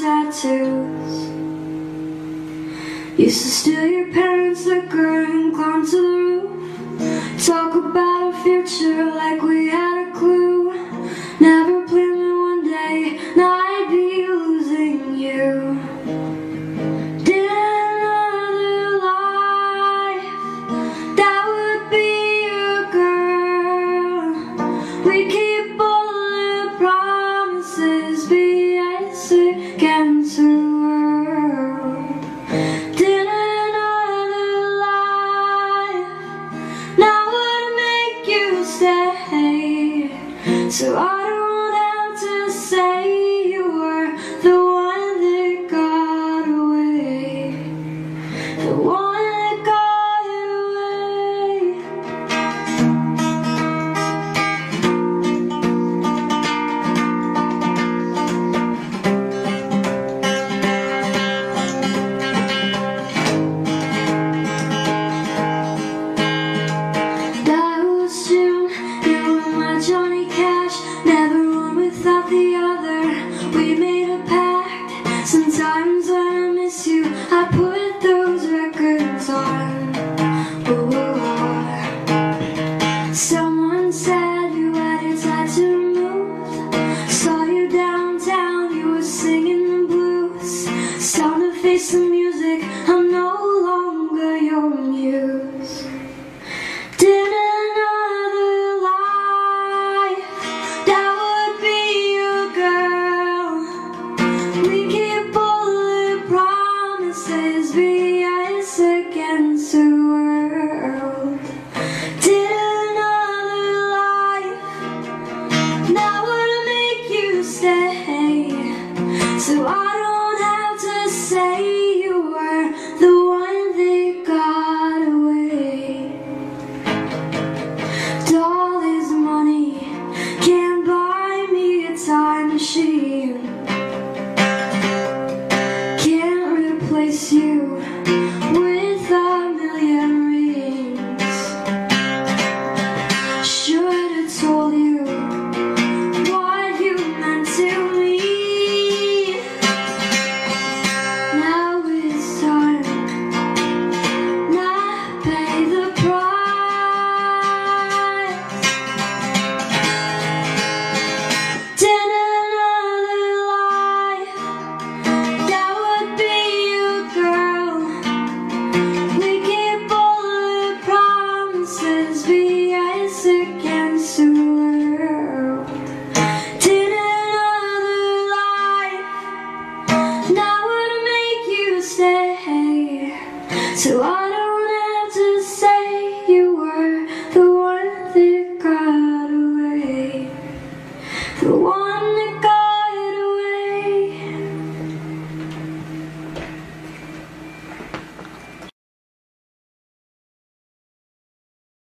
tattoos. Used to steal your parents' liquor so I don't have to say you were the one that got away, the one. Sometimes when I miss you, I put those records on. Ooh. Someone said you had a tattoo removed. Saw you downtown, you were singing the blues. Sound of face of music. say So I